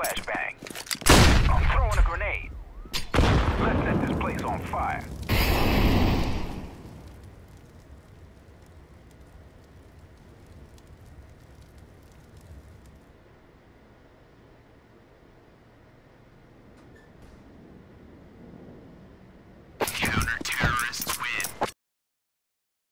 flashbang. I'm throwing a grenade. Let's set this place on fire.